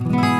you.